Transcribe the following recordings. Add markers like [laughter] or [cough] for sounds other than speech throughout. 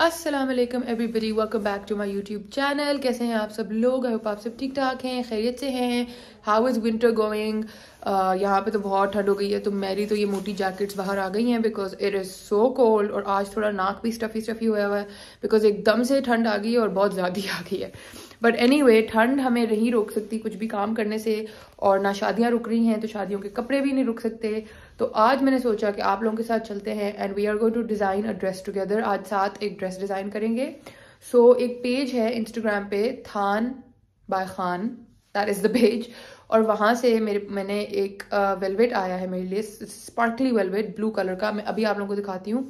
वालेकुम everybody welcome back to my YouTube channel कैसे हैं आप सब लोग? आई होप आप सब ठीक ठाक हैं, खैरियत से हैं। हाउ इज़ विंटर गोइंग यहाँ पे तो बहुत ठंड हो गई है तो मेरी तो ये मोटी जैकेट्स बाहर आ गई हैं because it is so cold और आज थोड़ा नाक भी स्टफी स्टफी हुआ हुआ है बिकॉज़ एकदम से ठंड आ गई है और बहुत ज़्यादा आ गई है। बट एनी वे ठंड हमें नहीं रोक सकती कुछ भी काम करने से और ना शादियाँ रुक रही हैं तो शादियों के कपड़े भी नहीं रुक सकते। तो आज मैंने सोचा कि आप लोगों के साथ चलते हैं and we are going to design a dress together आज साथ एक ड्रेस डिज़ाइन करेंगे. सो so, एक पेज है इंस्टाग्राम पे Thaan by Khan that is the page और वहाँ से मेरे मैंने एक वेलवेट आया है मेरे लिए स्पार्कली वेलवेट ब्लू कलर का. मैं अभी आप लोगों को दिखाती हूँ.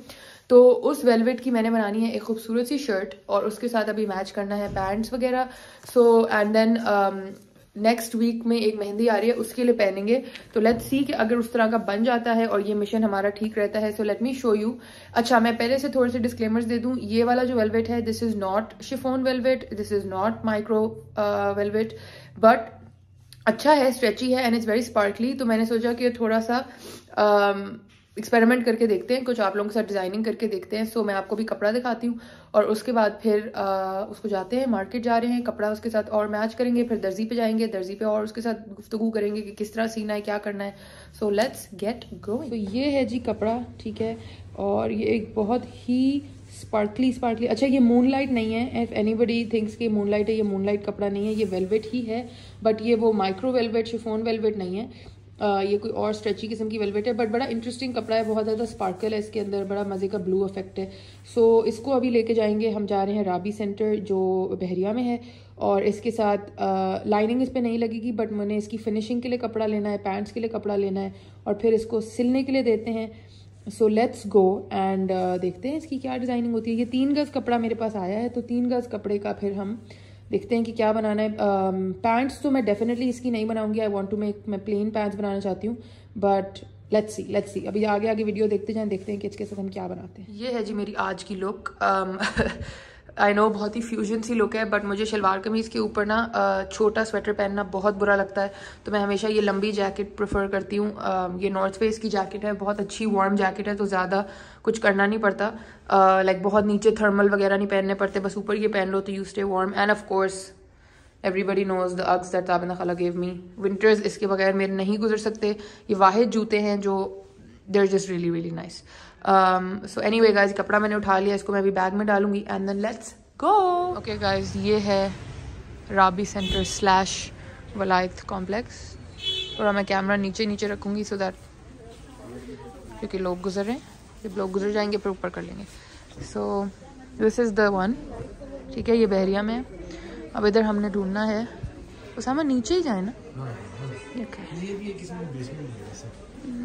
तो उस वेलवेट की मैंने बनानी है एक खूबसूरत सी शर्ट और उसके साथ अभी मैच करना है पैंट्स वगैरह. So and then next week में एक मेहंदी आ रही है उसके लिए पहनेंगे। तो लेट्स सी कि अगर उस तरह का बन जाता है और ये मिशन हमारा ठीक रहता है so let me show you अच्छा मैं पहले से थोड़े से डिस्क्लेमर्स दे दूँ। ये वाला जो वेलवेट है this is not chiffon velvet this is not micro velvet but अच्छा है स्ट्रेची है एंड इट्स वेरी स्पार्कली तो मैंने सोचा कि थोड़ा सा um, एक्सपेरिमेंट करके देखते हैं कुछ आप लोगों के साथ डिज़ाइनिंग करके देखते हैं सो मैं आपको भी कपड़ा दिखाती हूँ। और उसके बाद फिर आ, उसको जाते हैं मार्केट जा रहे हैं कपड़ा उसके साथ और मैच करेंगे फिर दर्जी पे जाएँगे दर्जी पे और उसके साथ गुफ्तगू करेंगे कि किस तरह सीना है क्या करना है। सो लेट्स गेट ग्रो तो ये है जी कपड़ा ठीक है? और ये एक बहुत ही स्पार्कली स्पार्कली अच्छा ये मून लाइट नहीं है। इफ़ एनी बडी थिंक्स कि मून लाइट है ये मून लाइट कपड़ा नहीं है ये वेलवेट ही है बट ये वो माइक्रो वेलवेट शिफोन वेलवेट नहीं है। ये कोई और स्ट्रेची किस्म की वेलवेट है बट बड़ा इंटरेस्टिंग कपड़ा है बहुत ज़्यादा स्पार्कल है इसके अंदर बड़ा मज़े का ब्लू इफ़ेक्ट है। सो so, इसको अभी लेके जाएँगे हम जा रहे हैं राबी सेंटर जो बहरिया में है और इसके साथ आ, लाइनिंग इस पर नहीं लगेगी बट मैंने इसकी फिनिशिंग के लिए कपड़ा लेना है पैंट्स के लिए कपड़ा लेना है और फिर इसको सिलने के लिए देते हैं। सो लेट्स गो एंड देखते हैं इसकी क्या डिज़ाइनिंग होती है। ये तीन गज़ कपड़ा मेरे पास आया है तो तीन गज़ कपड़े का फिर हम देखते हैं कि क्या बनाना है। पैंट्स uh, तो मैं डेफिनेटली इसकी नहीं बनाऊँगी। आई वांट टू मेक मैं प्लेन पैंट्स बनाना चाहती हूँ। But let's see let's see अभी आगे आगे वीडियो देखते जाएँ देखते हैं कि इसके साथ हम क्या बनाते हैं। ये है जी मेरी आज की लुक um, [laughs] आई नो बहुत ही फ्यूजन सी लुक है बट मुझे शलवार कमीज़ के ऊपर ना छोटा स्वेटर पहनना बहुत बुरा लगता है। तो मैं हमेशा ये लंबी जैकेट प्रेफर करती हूँ। ये नॉर्थ फेस की जैकेट है, बहुत अच्छी वार्म जैकेट है तो ज़्यादा कुछ करना नहीं पड़ता। लाइक बहुत नीचे थर्मल वगैरह नहीं पहनने पड़ते, बस ऊपर ये पहन लो तो you stay warm and of course everybody knows the Uggs that ताबिन खला गेव मी विंटर्स इसके बगैर मेरे नहीं गुजर सकते। ये वाहिद जूते हैं जो there just really really nice so anyway guys कपड़ा मैंने उठा लिया इसको मैं अभी बैग में डालूँगी and then let's go okay guys ये है Rabi center slash Walayat complex थोड़ा मैं कैमरा नीचे नीचे रखूँगी सो दैट क्योंकि लोग गुजर रहे हैं। जब लोग गुजर जाएँगे फिर ऊपर कर लेंगे। So this is the one ठीक है ये बहरिया में अब इधर हमने ढूंढना है। उसामा नीचे ही जाए ना?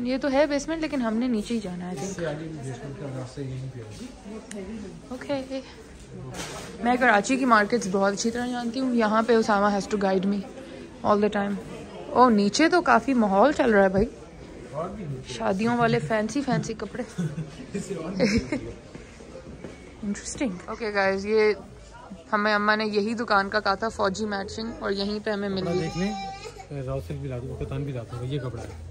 ये तो है बेसमेंट लेकिन हमने नीचे ही जाना है ओके मैं कराची की मार्केट्स बहुत अच्छी तरह जानती हूँ। यहाँ पे Osama has to guide me all the time ओ नीचे तो काफ़ी माहौल चल रहा है भाई। शादियों वाले फैंसी फैंसी कपड़े। इंटरेस्टिंग ओके गाइस ये हमें अम्मा ने यही दुकान का कहा था फौजी मैचिंग और यहीं पे हमें मिल। गई ये कपड़ा है।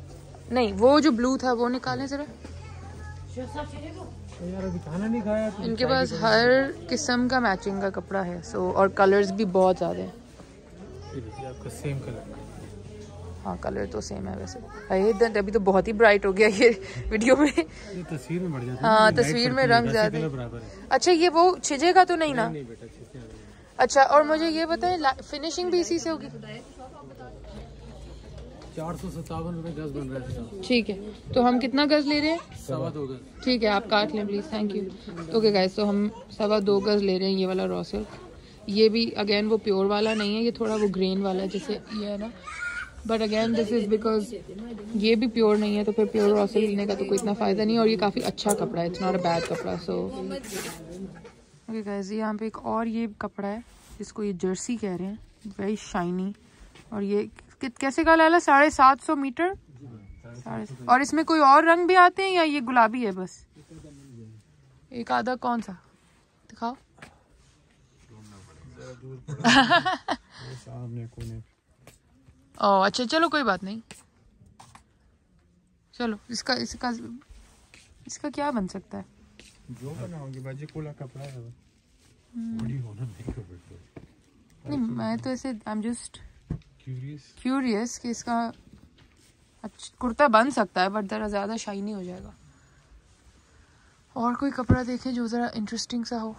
नहीं वो जो ब्लू था वो निकालें जरा। इनके पास हर किस्म का मैचिंग का कपड़ा है सो और कलर्स भी बहुत ज़्यादा हैं। सेम कलर हाँ कलर तो सेम है वैसे। अरे अभी तो बहुत ही ब्राइट हो गया ये वीडियो में। तस्वीर में बढ़ जाता हाँ तस्वीर में रंग ज़्यादा अच्छा ये वो छिजेगा तो नहीं ना? अच्छा और मुझे ये बताएँ फिनिशिंग भी इसी से होगी? चार सौ सत्तावन रूपए गज बन रहा है ठीक है। तो हम कितना गज ले रहे हैं? सवा दो गज। ठीक है आप काट लें please thank you okay guys तो हम सवा दो गज ले रहे हैं ये वाला रॉ सिल्क ये भी अगेन वो प्योर वाला नहीं है ये थोड़ा वो ग्रेन वाला है जैसे ये है ना. But again this is because ये भी प्योर नहीं है तो फिर प्योर रॉसल लेने का तो कोई इतना फ़ायदा नहीं और ये काफ़ी अच्छा कपड़ा है इट्स नॉट अ बैड कपड़ा सो ओके गाइस यहाँ पे एक और ये कपड़ा है जिसको ये जर्सी कह रहे हैं वेरी शाइनी और ये कैसे का लाला? साढ़े सात सौ मीटर? और इसमें कोई और रंग भी आते हैं या ये गुलाबी है बस? एक आधा कौन सा? दिखाओ। [laughs] ओ अच्छा चलो कोई बात नहीं। चलो इसका इसका इसका क्या बन सकता है? जो बनाओगे बाजी कोला कपड़ा है हम्म। बड़ी होना नहीं नहीं मैं तो ऐसे I am just curious curious कि इसका अच्छा कुर्ता बन सकता है बट ज़रा ज़्यादा शाइनी हो जाएगा। और कोई कपड़ा देखें जो ज़रा इंटरेस्टिंग सा हो।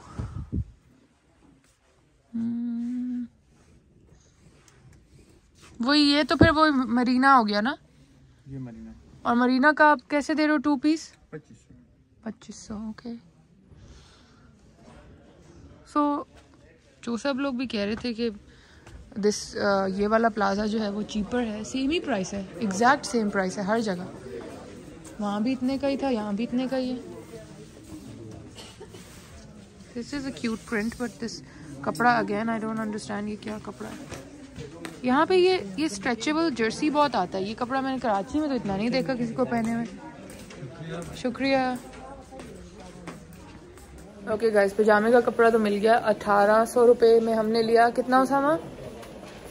हम्म। वही ये तो फिर वो मरीना हो गया ना? ये मरीना। और मरीना का आप कैसे दे रहे हो टू पीस पच्चीस पच्चीस सौ ओके सो जो सब लोग भी कह रहे थे कि दिस ये वाला प्लाजा जो है वो चीपर है सेम ही प्राइस है एग्जैक्ट सेम प्राइस है, हर जगह। वहाँ भी इतने का ही था, यहाँ भी इतने का ही है। This is a cute print but this कपड़ा अगेन आई डोंट अंडरस्टैंड ये क्या कपड़ा है। यहाँ पे ये ये स्ट्रेचेबल जर्सी बहुत आता है। ये कपड़ा मैंने कराची में तो इतना नहीं देखा किसी को पहने में शुक्रिया। ओके गाइस पजामे का कपड़ा तो मिल गया। अठारह सौ रुपये में हमने लिया। कितना उसामा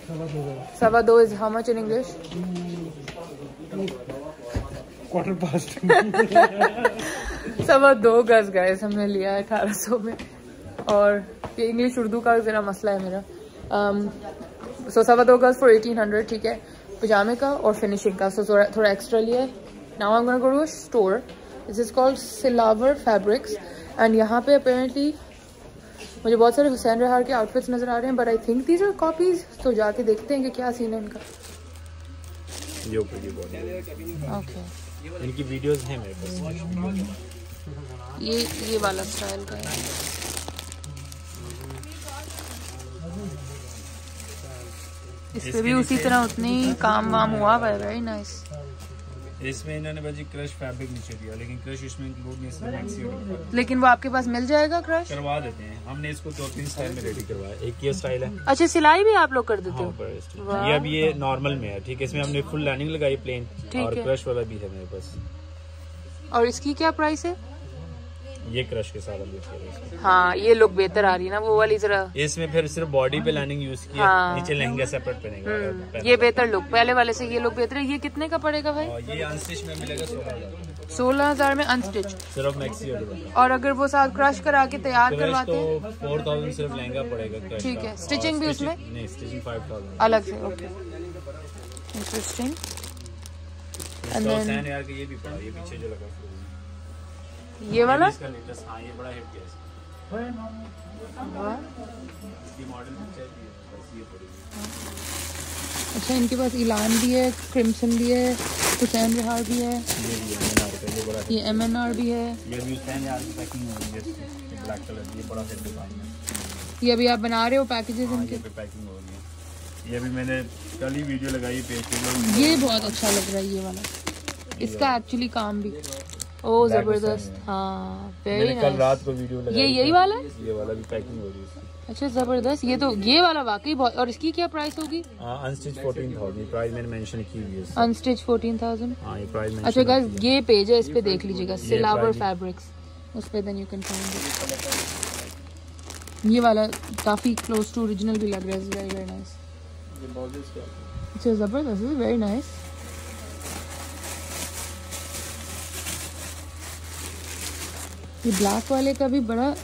सवा दो is how much in English quarter past सवा दो गज गाइस हमने लिया है अठारह सौ में। और ये इंग्लिश उर्दू का ज़रा मसला है मेरा। सो सवा दो गज फॉर एटीन हंड्रेड ठीक है? पजामे का और फिनिशिंग का। सो थोड़ा थोड़ा एक्स्ट्रा लिया है। Now I go to store this is called सिलावर fabrics and यहाँ पे अपेरेंटली मुझे बहुत सारे हुसैन रहार के आउटफिट्स नज़र आ रहे हैं but I think these are copies तो जाके देखते हैं कि क्या सीन है इनका। ये ऊपर की बॉडी ओके इनकी वीडियोस हैं मेरे पास। ये ये वाला स्टाइल का है। इस पे भी उसी तरह उतनी काम वाम हुआ हुआ है वेरी नाइस इसमें इन्होंने बाजी क्रश फैब्रिक नीचे दिया लेकिन क्रश इसमें इंक्लूड नहीं इसमें मैक्सी होगी लेकिन वो आपके पास मिल जाएगा क्रश? करवा देते हैं। हमने इसको दो तीन स्टाइल में रेडी करवाया। एक ये स्टाइल है। अच्छा सिलाई भी आप लोग कर देते हैं? हो। ये अब ये नॉर्मल में है ठीक है? इसमें हमने फुल लाइनिंग लगाई प्लेन और क्रश वाला भी है मेरे पास। और इसकी क्या प्राइस है? ये क्रश के साथ हम यूज़ कर रहे हैं ये लुक बेहतर आ रही है ना वो वाली जरा। इसमें फिर सिर्फ़ बॉडी पे लाइनिंग यूज़ की है। नीचे लहंगा सेपरेट पहनेगा हम्म, ये बेहतर लुक पहले वाले से ये लुक बेहतर है। ये कितने का पड़ेगा भाई? ये अनस्टिच में मिलेगा सोलह हज़ार। सोलह हज़ार में अनस्टिच सिर्फ़ मैक्सी और अगर वो साथ क्रश करा के तैयार करवाते तो फोर थाउज़ेंड सिर्फ़ लहंगा पड़ेगा ठीक है। Stitching भी उसमें? नहीं स्टिचिंग फाइव थाउज़ेंड अलग से ओके इंटरेस्टिंग यार ये भी पड़ा ये पीछे जो लगा। ये वाला? इसका लेटेस्ट हाँ ये बड़ा हिट गया इसकी मॉडल पिक्चर भी है बस ये पड़ी अच्छा इनके पास इलान भी है क्रिम्सन भी है हुसैन बिहार भी है। ये एम एन आर भी है। ये भी हुसैन यार की पैकिंग हो रही है ब्लैक कलर ये बड़ा हिट डिज़ाइन है ये अभी आप बना रहे हो पैकेजेस हाँ इनके? ये पैकिंग हो रही है। ये भी मैंने कल ही वीडियो लगाई पेज पे ये बहुत अच्छा लग रहा है ये वाला। इसका एक्चुअली काम भी। ओ ज़बरदस्त। हाँ वेरी कल रात को वीडियो लगाई ये यही वाला है? ये वाला भी पैकिंग हो रही है अच्छा ज़बरदस्त। ये तो ये वाला वाकई बहुत और इसकी क्या प्राइस होगी? हाँ अनस्टिच फोर्टीन थाउज़ेंड प्राइस मैंने मेंशन की हुई है अनस्टिच फोर्टीन थाउज़ेंड हाँ ये प्राइस अच्छा गाइस ये पेज है इस पे देख लीजिएगा। सिलावर फैब्रिक्स उस पे देन यू कैन फाइंड ये वाला काफ़ी क्लोज टू ओरिजिनल भी लग रहा है। वेरी वेरी नाइस अच्छा ज़बरदस्त। वेरी नाइस ये ब्लैक वाले का भी बड़ा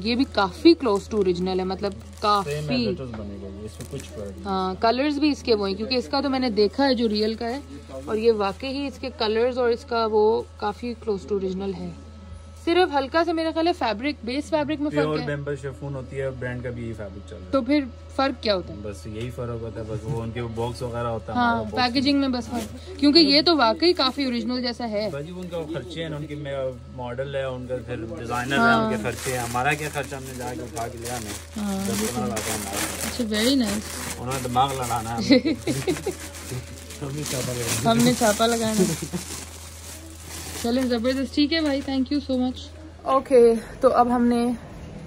ये भी काफ़ी क्लोज टू ओरिजिनल है मतलब काफ़ी। हाँ कलर्स भी इसके वो हैं क्योंकि इसका तो मैंने देखा है जो रियल का है और ये वाकई ही इसके कलर्स और इसका वो काफ़ी क्लोज टू ओरिजिनल है। सिर्फ़ हल्का सा मेरा ख्याल है फैब्रिक बेस फैब्रिक में फ़र्क है। बेम्बर शेफून होती है ब्रांड का भी यही फैब्रिक चल रहा है। तो फिर फ़र्क क्या होता है? बस यही फ़र्क होता है बस वो उनके बॉक्स वगैरह होता है हाँ पैकेजिंग में। बस फ़र्क। क्योंकि ये तो वाकई काफ़ी ओरिजिनल जैसा है। भाजी उनका खर्चे हैं उनके मॉडल है उनका फिर डिज़ाइनर है हाँ। उनके खर्चे हैं। हमारा क्या खर्चा हमने जाके उठा के लिया नहीं हाँ। अच्छा वेरी नाइस उन्होंने दिमाग लड़ाना है। [laughs] हमने छापा लगाना चलें, ज़बरदस्त। ठीक है भाई thank you so much okay तो अब हमने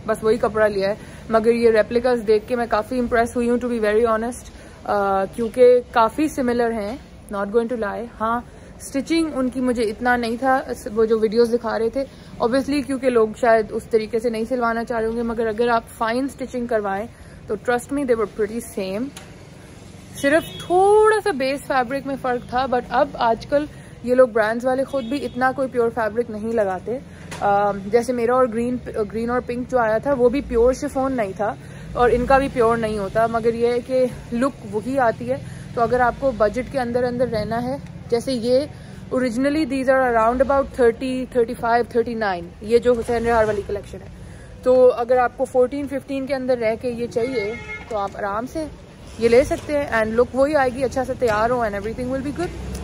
बस वही कपड़ा लिया है। मगर ये रेप्लिकास देख के मैं काफ़ी इम्प्रेस हुई हूँ टू बी वेरी ऑनेस्ट क्योंकि काफ़ी सिमिलर हैं नॉट गोइंग टू लाई हाँ स्टिचिंग उनकी मुझे इतना नहीं था वो जो वीडियोस दिखा रहे थे। ऑब्वियसली क्योंकि लोग शायद उस तरीके से नहीं सिलवाना चाह रहे होंगे, मगर अगर आप फाइन स्टिचिंग करवाएँ तो trust me they were pretty same सिर्फ़ थोड़ा सा बेस फैब्रिक में फ़र्क था बट अब आजकल ये लोग ब्रांड्स वाले खुद भी इतना कोई प्योर फैब्रिक नहीं लगाते। जैसे मेरा और ग्रीन ग्रीन और पिंक जो आया था, वो भी प्योर शिफोन नहीं था और इनका भी प्योर नहीं होता। मगर ये है कि लुक वही आती है। तो अगर आपको बजट के अंदर अंदर रहना है, जैसे ये originally these are around about thirty thirty five thirty nine ये जो हुसैन रिहार वाली कलेक्शन है। तो अगर आपको फोर्टीन फिफ्टीन के अंदर रह के ये चाहिए तो आप आराम से ये ले सकते हैं एंड लुक वही आएगी अच्छा से तैयार हो and everything will be good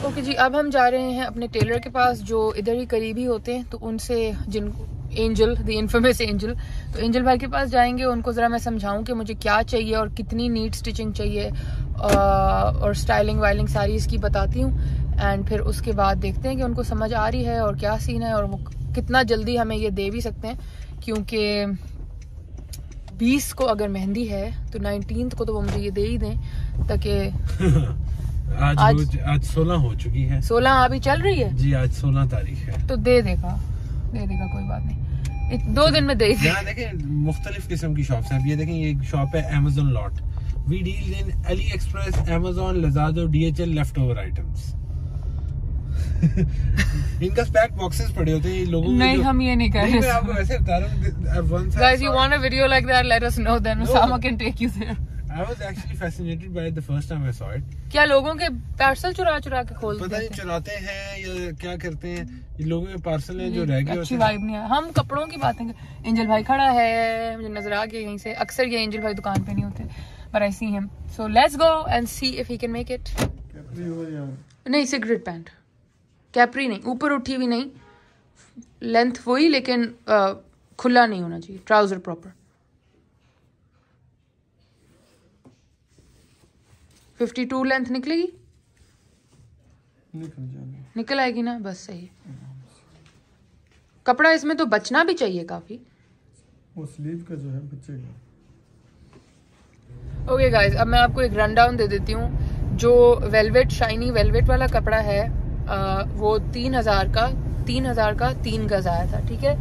okay okay जी, अब हम जा रहे हैं अपने टेलर के पास, जो इधर ही करीबी होते हैं तो उनसे जिन, एंजल द इन्फेमस एंजल। तो एंजल भाई के पास जाएँगे, उनको ज़रा मैं समझाऊं कि मुझे क्या चाहिए और कितनी नीट स्टिचिंग चाहिए और स्टाइलिंग वाइलिंग सारी इसकी बताती हूँ। एंड फिर उसके बाद देखते हैं कि उनको समझ आ रही है और क्या सीन है और वो कितना जल्दी हमें ये दे भी सकते हैं, क्योंकि बीस को अगर मेहंदी है तो नाइनटीन को तो वो मुझे ये दे ही दें, ताकि [laughs] आज आज, आज सोलह हो चुकी है। सोलह अभी चल रही है? जी आज सोलह तारीख है। तो दे देगा। दे देगा कोई बात नहीं। दो दिन में दे यहाँ देखें मुख्तलिफ़ किस्म की शॉप्स हैं। ये देखें ये शॉप है Amazon lot we deal in AliExpress Amazon Lazada DHL left over items इनका स्पैक बॉक्सेस पड़े होते हैं लोगों नहीं हम ये नहीं कर रहे। आपको वैसे बता रहा हूँ guys you want a video like that let us know then Osama can take you there I was actually fascinated by it the first time I saw it. क्या लोगों के पार्सल चुरा चुरा के खोलते पता नहीं चुराते हैं या क्या करते हैं? ये लोगों के पार्सल हैं जो रह गए अच्छी वाइब नहीं है। हम कपड़ों की बातें एंजल भाई खड़ा है मुझे नज़र आ गया यहीं से। अक्सर ये एंजल भाई दुकान पे नहीं होते but I see him. So let's go and see if he can make it. नहीं सिगरेट पैंट कैपरी नहीं ऊपर उठी भी नहीं। लेंथ वही लेकिन खुला नहीं होना चाहिए। Trouser proper fifty two length निकलेगी? निकल निकल आएगी ना? बस सही कपड़ा इसमें तो बचना भी चाहिए काफ़ी। वो स्लीव का जो है बचेगा। ओके okay गाइस अब मैं आपको एक रन डाउन दे देती हूँ। जो वेलवेट शाइनी वेलवेट वाला कपड़ा है आ, वो तीन हज़ार का तीन हज़ार का तीन गज आया था ठीक है?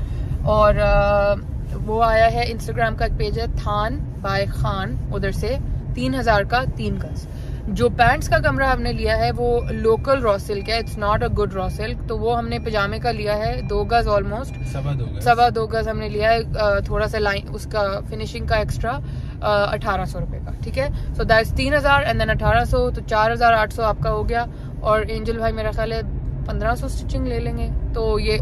और आ, वो आया है इंस्टाग्राम का एक पेज है थान बाय खान उधर से तीन हज़ार का तीन गज। जो पैंट्स का कमरा हमने लिया है वो लोकल रॉ सिल्क है it's not a good raw silk तो वो हमने पजामे का लिया है दो गज ऑलमोस्ट सवा दो गज। हमने लिया है थोड़ा सा लाइन उसका फिनिशिंग का एक्स्ट्रा अठारह सौ रुपए का ठीक है? सो दैट्स तीन हज़ार एंड देन अठारह सौ तो चार हज़ार आठ सौ आपका हो गया और एंजल भाई मेरा ख्याल है पंद्रह सौ स्टिचिंग ले लेंगे तो ये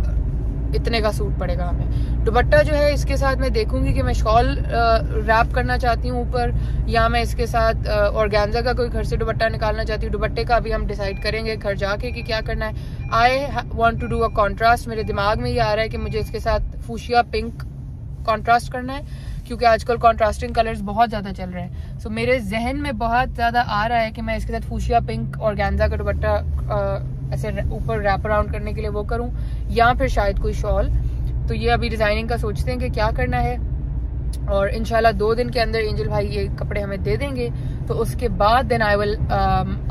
इतने का सूट पड़ेगा हमें। दुपट्टा जो है इसके साथ मैं देखूँगी कि मैं शॉल रैप करना चाहती हूँ ऊपर या मैं इसके साथ ऑर्गेन्जा का कोई घर से दुपट्टा निकालना चाहती हूँ। दुपट्टे का भी हम डिसाइड करेंगे घर जाके कि क्या करना है। I want to do a contrast मेरे दिमाग में ये आ रहा है कि मुझे इसके साथ फूशिया पिंक कॉन्ट्रास्ट करना है क्योंकि आजकल कॉन्ट्रास्टिंग कलर्स बहुत ज़्यादा चल रहे हैं। सो so, मेरे जहन में बहुत ज़्यादा आ रहा है कि मैं इसके साथ फूशिया पिंक और गेंजा का दुपट्टा ऐसे ऊपर रैप अराउंड करने के लिए वो करूँ या फिर शायद कोई शॉल तो ये अभी डिज़ाइनिंग का सोचते हैं कि क्या करना है। और इनशाला दो दिन के अंदर एंजल भाई ये कपड़े हमें दे देंगे। तो उसके बाद देन आई विल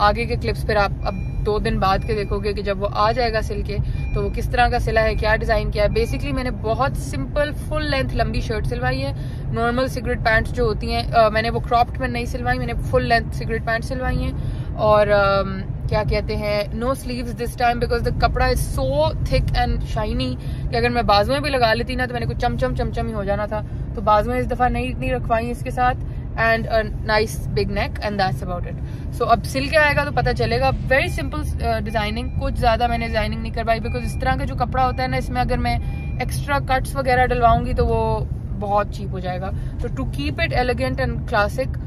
आगे के क्लिप्स फिर आप अब दो दिन बाद के देखोगे कि जब वो आ जाएगा सिल के तो वो किस तरह का सिला है क्या डिज़ाइन किया है। बेसिकली मैंने बहुत सिंपल फुल लेंथ लंबी शर्ट सिलवाई है। नॉर्मल सिगरेट पैंट्स जो होती हैं uh, मैंने वो क्रॉप्ड में नहीं सिलवाई मैंने फुल लेंथ सिगरेट पैंट सिलवाई हैं। और uh, क्या कहते हैं no sleeves this time because the कपड़ा is so thick and shiny कि अगर मैं बाजू में भी लगा लेती ना तो मैंने कुछ चमचम चमचम ही हो जाना था। तो बाजू में इस दफ़ा नहीं इतनी रखवाई इसके साथ and nice big neck and that's about it so अब सिल के आएगा तो पता चलेगा। वेरी सिंपल डिज़ाइनिंग कुछ ज़्यादा मैंने डिज़ाइनिंग नहीं करवाई बिकॉज़ इस तरह का जो कपड़ा होता है ना, इसमें अगर मैं एक्स्ट्रा कट्स वगैरह डलवाऊँगी तो वो बहुत चीप हो जाएगा। तो to keep it elegant and classic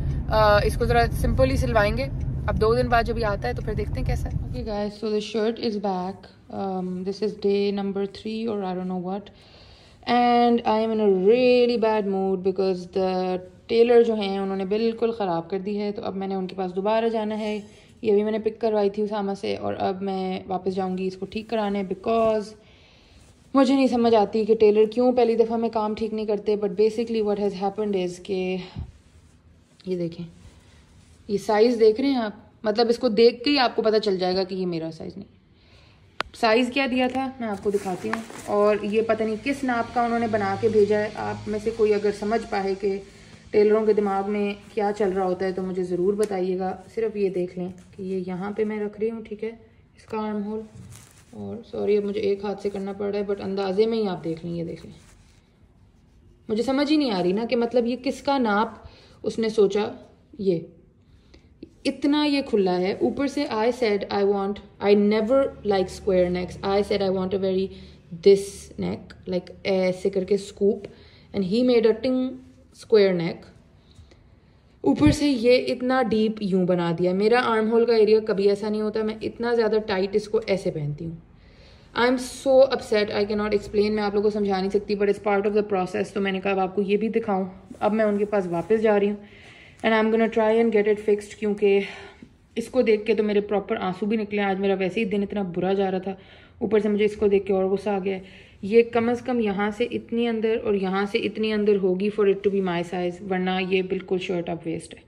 इसको जरा सिंपल ही सिलवाएँगे। अब दो दिन बाद जब ये आता है तो फिर देखते हैं कैसा है। Okay guys so the shirt is back this is day number three और I don't know what and I am in a really bad mood because the tailor जो हैं, उन्होंने बिल्कुल ख़राब कर दी है। तो अब मैंने उनके पास दोबारा जाना है। ये भी मैंने पिक करवाई थी उसामा से, और अब मैं वापस जाऊँगी इसको ठीक कराने बिकॉज़ मुझे नहीं समझ आती कि टेलर क्यों पहली दफ़ा में काम ठीक नहीं करते but basically what has happened is के, ये देखें। ये साइज़ देख रहे हैं आप? मतलब इसको देख के ही आपको पता चल जाएगा कि ये मेरा साइज़ नहीं। साइज़ क्या दिया था? मैं आपको दिखाती हूँ। और ये पता नहीं किस नाप का उन्होंने बना के भेजा है। आप में से कोई अगर समझ पाए कि टेलरों के दिमाग में क्या चल रहा होता है तो मुझे ज़रूर बताइएगा। सिर्फ़ ये देख लें कि ये यहाँ पे मैं रख रही हूँ, ठीक है? इसका आर्म होल और सॉरी अब मुझे एक हाथ से करना पड़ रहा है बट अंदाजे में ही आप देख लें, ये देख लें। मुझे समझ ही नहीं आ रही ना कि मतलब ये किसका नाप उसने सोचा ये। इतना ये खुला है। ऊपर से I said I want I never like square necks I said I want a very this neck like ऐसे करके scoop and he made a thing square neck ऊपर से ये इतना डीप यूँ बना दिया। मेरा आर्म होल का एरिया कभी ऐसा नहीं होता। मैं इतना ज़्यादा टाइट इसको ऐसे पहनती हूँ। I am so upset I के नॉट एक्सप्लेन मैं आप लोगों को समझा नहीं सकती but it's part of the process तो मैंने कहा, अब आपको ये भी दिखाऊँ। अब मैं उनके पास वापस जा रही हूँ। And I am gonna try and get it fixed क्योंकि इसको देख के तो मेरे प्रॉपर आँसू भी निकले आज मेरा वैसे ही दिन इतना बुरा जा रहा था। ऊपर से मुझे इसको देख के और गुस्सा आ गया ये कम अज़ कम यहाँ से इतनी अंदर और यहाँ से इतनी अंदर होगी for it to be my size वरना ये बिल्कुल शर्ट अप वेस्ट है।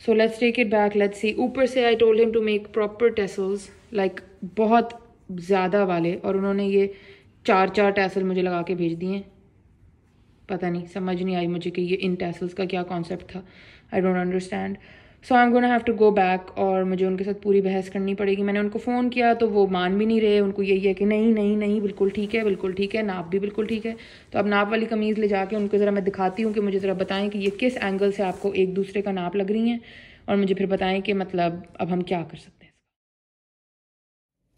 So let's take it back let's see ऊपर से I told him to make proper tassels like बहुत ज़्यादा वाले, और उन्होंने ये चार चार टैसल मुझे लगा के भेज दिए पता नहीं, समझ नहीं आई मुझे कि ये इन टैसल्स का क्या कॉन्सेप्ट था। I don't understand so I am gonna have to go back और मुझे उनके साथ पूरी बहस करनी पड़ेगी। मैंने उनको फ़ोन किया तो वो मान भी नहीं रहे। उनको यही है कि नहीं नहीं नहीं, बिल्कुल ठीक है, बिल्कुल ठीक है, नाप भी बिल्कुल ठीक है। तो अब नाप वाली कमीज़ ले जाके उनको ज़रा मैं दिखाती हूँ कि मुझे ज़रा बताएँ कि ये किस एंगल से आपको एक दूसरे का नाप लग रही हैं और मुझे फिर बताएँ कि मतलब अब हम क्या कर सकते हैं।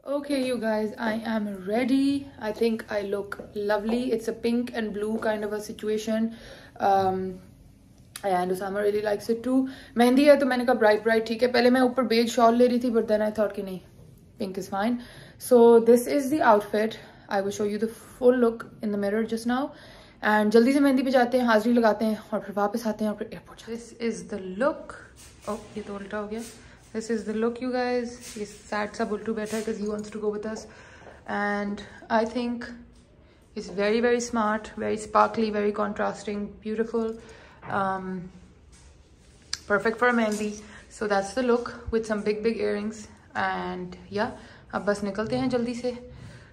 Okay you guys I am ready I think I look lovely it's a pink and blue kind of a situation. And Osama really likes it to mehndi है तो मैंने कहा ब्राइट ब्राइट ठीक है। पहले मैं ऊपर बेज शॉल ले रही थी बट देन आई थॉट कि नहीं pink is fine so this is the outfit I will show you the full look in the mirror just now and जल्दी से मेहंदी पे जाते हैं, हाजिरी लगाते हैं और फिर वापस आते हैं और फिर airport this is the look ओ ये तो उल्टा हो गया। This is the look you guys ये सैड सा बुल्टू बैठा है he wants to go with us and I think is very very smart very sparkly very contrasting beautiful um, perfect for a mehndi so that's the look with some big big earrings and yeah अब बस निकलते हैं जल्दी से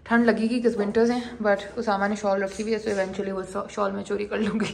ठंड लगेगी किस winters हैं बट उसामा ने शॉल रखी हुई है सो इवेंचुअली वो शॉल में चोरी कर लूँगी